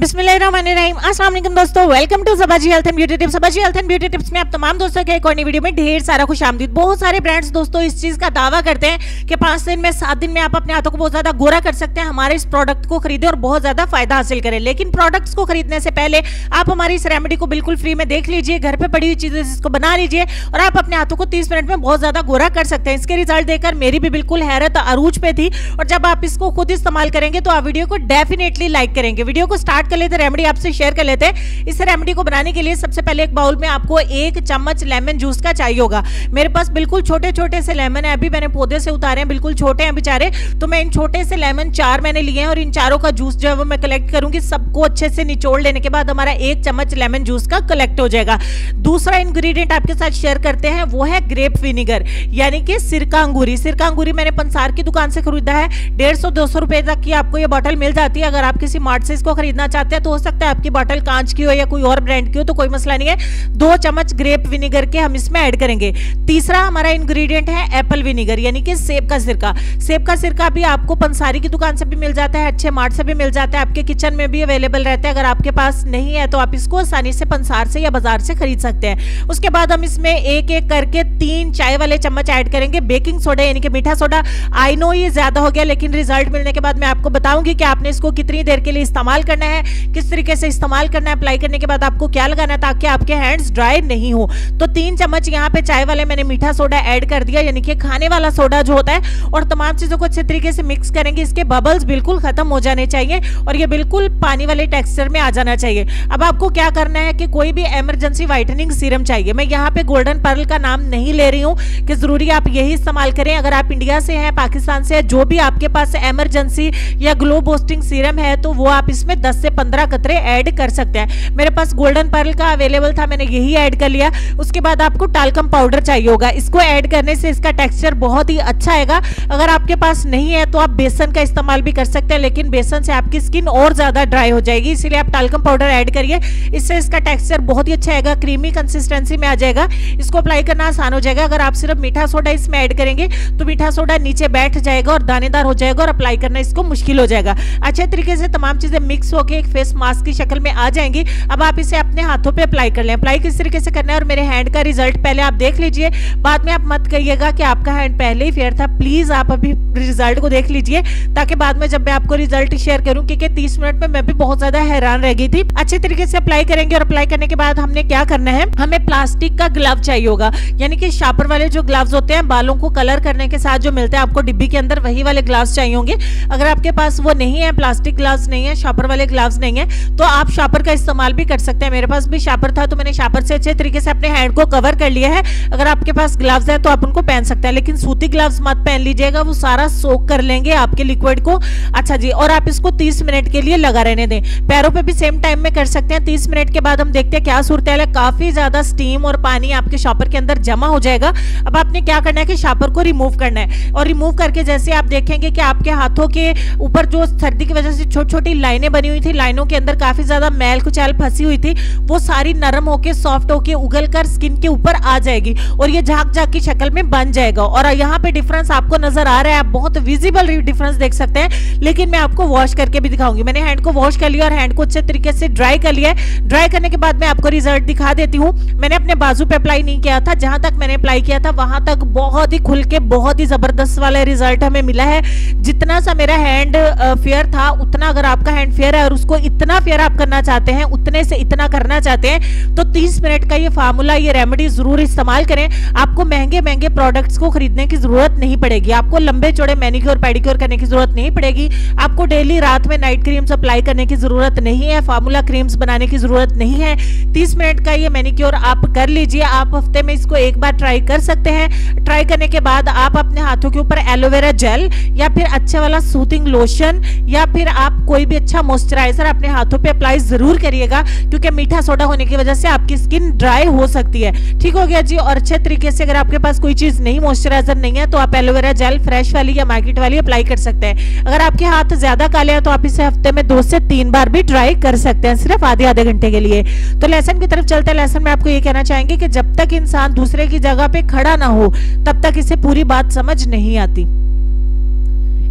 बिस्मिल्लाहिर्रहमानिर्रहीम। दोस्तों welcome to Sabaji health and beauty tips Sabaji health and beauty tips में आप तमाम दोस्तों के एक और वीडियो में ढेर सारा खुश आमदीद। बहुत सारे ब्रांड्स दोस्तों इस चीज़ का दावा करते हैं कि पाँच दिन में, सात दिन में आप अपने हाथों को बहुत ज़्यादा गोरा कर सकते हैं, हमारे इस प्रोडक्ट को खरीदे और बहुत ज़्यादा फ़ायदा हासिल करें। लेकिन प्रोडक्ट्स को खरीदने से पहले आप हमारी इस रेमेडी को बिल्कुल फ्री में देख लीजिए, घर पर पड़ी हुई चीज़ें इसको बना लीजिए और आप अपने हाथों को तीस मिनट में बहुत ज़्यादा गोरा कर सकते हैं। इसके रिज़ल्ट देखकर मेरी भी बिल्कुल हैरत अरूज पे थी और जब आप इसको खुद इस्तेमाल करेंगे तो आप वीडियो को डेफिनेटली लाइक करेंगे। वीडियो को स्टार्ट कर लेते रेमेडी आपसे शेयर कर लेते हैं। इस रेमेडी को बनाने के लिए सबसे पहले एक बाउल में आपको एक चम्मच लेमन जूस का चाहिए होगा। मेरे पास बिल्कुल छोटे छोटे से लेमन है, अभी मैंने पौधे से उतारे हैं, बिल्कुल छोटे हैं बेचारे। तो मैं इन छोटे से लेमन चार मैंने लिए हैं और इन चारों का जूस जो है वो मैं कलेक्ट करूँगी। सबको अच्छे से निचोड़ लेने के बाद हमारा एक चम्मच लेमन जूस का कलेक्ट हो जाएगा। दूसरा इंग्रेडिएंट आपके साथ शेयर करते हैं, वो है ग्रेप विनीगर यानी कि सिरका अंगूरी। सिरका अंगूरी मैंने पंसार की दुकान से खरीदा है। डेढ़ सौ, दो सौ रुपए तक की आपको ये बॉटल मिल जाती है। अगर आप किसी मार्ट से इसको खरीदना चाहते हैं तो हो सकता है आपकी बॉटल कांच की हो या कोई और ब्रांड की हो तो कोई मसला नहीं है। दो चम्मच ग्रेप विनेगर के हम इसमें ऐड करेंगे। तीसरा हमारा इंग्रेडिएंट है एप्पल विनेगर यानी कि सेब का सिरका। सेब का सिरका भी आपको पंसारी की दुकान से भी मिल जाता है, अच्छे मार्ट से भी मिल जाता है, आपके किचन में भी अवेलेबल रहता है। अगर आपके पास नहीं है तो आप इसको आसानी से पंसार से या बाज़ार से खरीद सकते हैं। उसके बाद हम इसमें एक एक करके तीन चाय वाले चम्मच ऐड करेंगे। बेकिंग सोडा यानी कि मीठा सोडा आई नो ये ज़्यादा हो गया, लेकिन रिज़ल्ट मिलने के बाद मैं आपको बताऊँगी कि आपने इसको कितनी देर के लिए इस्तेमाल करना है। किस तरीके से इस्तेमाल करना है अप्लाई करने के बाद आपको क्या लगाना है ताकि आपके हैंड्स ड्राई नहीं हो। तो तीन चम्मच यहाँ पे चाय वाले मैंने मीठा सोडा ऐड कर दिया, यानी कि खाने वाला सोडा जो होता है, और तमाम चीज़ों को अच्छे तरीके से मिक्स करेंगे। इसके बबल्स बिल्कुल खत्म हो जाने चाहिए और ये बिल्कुल पानी वाले टेक्सचर में आ जाना चाहिए। अब आपको क्या करना है कि कोई भी एमरजेंसी व्हाइटनिंग सीरम चाहिए। मैं यहाँ पे गोल्डन पर्ल का नाम नहीं ले रही हूँ कि ज़रूरी आप यही इस्तेमाल करें। अगर आप इंडिया से हैं पाकिस्तान से है, जो भी आपके पास एमरजेंसी या ग्लो बोस्टिंग सीरम है तो वो आप इसमें 10 से 15 कतरे ऐड कर सकते हैं। मेरे पास गोल्डन पर्ल का अवेलेबल था, मैंने यही ऐड कर लिया। उसके बाद आपको टालकम पाउडर चाहिए होगा। इसको ऐड करने से इसका टेक्सचर बहुत ही अच्छा आएगा। अगर आपके पास नहीं है तो आप बेसन का इस्तेमाल भी कर सकते हैं, लेकिन बेसन से आपकी स्किन और ज़्यादा ड्राई हो जाएगी। इसलिए आप टालकम पाउडर ऐड करिए। इससे इसका टेक्सचर बहुत ही अच्छा आएगा क्रीमी कंसिस्टेंसी में आ जाएगा। इसको अप्लाई करना आसान हो जाएगा। अगर आप सिर्फ़ मीठा सोडा इसमें ऐड करेंगे तो मीठा सोडा नीचे बैठ जाएगा और दानेदार हो जाएगा और अप्लाई करना इसको मुश्किल हो जाएगा। अच्छे तरीके से तमाम चीज़ें मिक्स होकर एक फेस मास्क की शक्ल में आ जाएँगी। अब आप इसे अपने हाथों पे अप्लाई कर लें। अप्लाई किस तरीके से करना है और मेरे हैंड का रिज़ल्ट पहले आप देख लीजिए। बाद में आप मत कहिएगा कि आपका हैंड पहले ही फेयर था। प्लीज़ आप अभी रिज़ल्ट को देख लीजिए, ताकि बाद में जब मैं आपको रिज़ल्ट शेयर करूँ, क्योंकि तीस मिनट में मैं भी बहुत ज़्यादा हैरान रह गई थी। अच्छे तरीके से अप्लाई करेंगे और अप्लाई करने के बाद हमने क्या करना है? हमें प्लास्टिक का ग्लव चाहिए होगा। यानी कि शापर वाले जो ग्लव्स होते हैं, बालों को कलर करने के साथ जो मिलते हैं, आपको डिब्बी के अंदर वही वाले ग्लव्स चाहिए होंगे। अगर आपके पास वो नहीं है प्लास्टिक ग्लव्स नहीं है, शापर वाले ग्लव्स नहीं है तो आप शापर का इस्तेमाल भी कर सकते हैं। मेरे पास भी शापर था तो मैंने शापर से अच्छे तरीके से अपने हैंड को कवर कर लिया है। अगर आपके पास ग्लव्स है तो आप उनको पहन सकते हैं, लेकिन सूती ग्लव्स मत पहन लीजिएगा, वो सारा सोक कर लेंगे आपके लिक्विड को। अच्छा जी, और आप इसको 30 मिनट के लिए लगा रहने दें। पैरों पे भी सेम टाइम में कर सकते हैं। 30 मिनट के बाद हम देखते हैं क्या सूरत है। काफ़ी ज़्यादा स्टीम और पानी आपके शॉपर के अंदर जमा हो जाएगा। अब आपने क्या करना है कि शापर को रिमूव करना है। और रिमूव करके जैसे आप देखेंगे कि आपके हाथों के ऊपर जो सर्दी की वजह से छोटी छोटी लाइनें बनी हुई थी, लाइनों के अंदर काफ़ी ज़्यादा मैल कुचैल फंसी हुई थी। वो सारी नरम होके, सॉफ्ट होके, उगल कर स्किन के ऊपर आ जाएगी और ये झाक झाक की शक्ल में बन जाएगा। और यहाँ पे डिफरेंस आपको नज़र आ रहा है। आप बहुत विजिबल डिफरेंस देख सकते हैं। लेकिन मैं आपको वॉश करके भी दिखाऊँगी। मैंने हैंड को वॉश कर लिया और हैंड को अच्छे तरीके से ड्राई कर लिया ड्राई करने के बाद मैं आपको रिज़ल्ट दिखा देती हूँ। मैंने अपने बाजू पे अप्लाई नहीं किया था। जहाँ तक मैंने अप्लाई किया था, वहाँ तक बहुत ही खुल के, बहुत ही ज़बरदस्त वाला रिज़ल्ट हमें मिला है। जितना सा मेरा हैंड फेयर था, उतना अगर आपका हैंड फेयर है और उसको इतना फेयर आप करना चाहते हैं, उतने से इतना करना चाहते हैं तो 30 मिनट का ये फार्मूला ये रेमेडी ज़रूर इस्तेमाल करें। आपको महँगे महँगे प्रोडक्ट्स को खरीदने की ज़रूरत नहीं पड़ेगी। आपको लंबे चौड़े मैनिक्योर पेडिक्योर करने की ज़रूरत नहीं पड़ेगी। आपको डेली रात में नाइट क्रीम्स अप्लाई करने की ज़रूरत नहीं है फार्मूला क्रीम्स बनाने की ज़रूरत नहीं है। तीस मिनट का ये मैनिक्योर आप कर लीजिए। आप हफ़्ते में इसको एक बार ट्राई कर सकते हैं। ट्राई करने के बाद आप अपने हाथों के ऊपर एलोवेरा जेल या फिर अच्छे वाला सूथिंग लोशन या फिर आप कोई भी अच्छा मॉइस्चराइजर अपने हाथों पे अप्लाई ज़रूर करिएगा, क्योंकि मीठा सोडा होने की वजह से आपकी स्किन ड्राई हो सकती है। ठीक हो गया जी, और अच्छे तरीके से अगर आपके पास कोई चीज़ नहीं मॉइस्चराइजर नहीं है तो आप एलोवेरा जेल फ्रेश वाली या मार्केट वाली अप्लाई कर सकते हैं। अगर आपके हाथ ज़्यादा काले हैं तो आप इसे हफ़्ते में दो से तीन बार भी ट्राई कर सकते हैं, सिर्फ़ आधे आधे घंटे के लिए। तो लेसन की तरफ़ चलते लेसन में आपको ये कहना चाहेंगे कि जब तक इंसान दूसरे की जगह पे खड़ा ना हो, तब तक इसे पूरी बात समझ नहीं आती।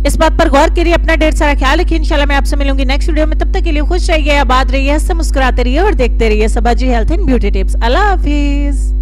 इस बात पर गौर करिए, अपना ढेर सारा ख्याल रखिए। इंशाल्लाह मैं आपसे मिलूँगी नेक्स्ट वीडियो में। तब तक के लिए खुश रहिए, आबाद रहिए, हँसते मुस्कुराते रहिए और देखते रहिए Sabaji health and beauty tips Allah Hafiz.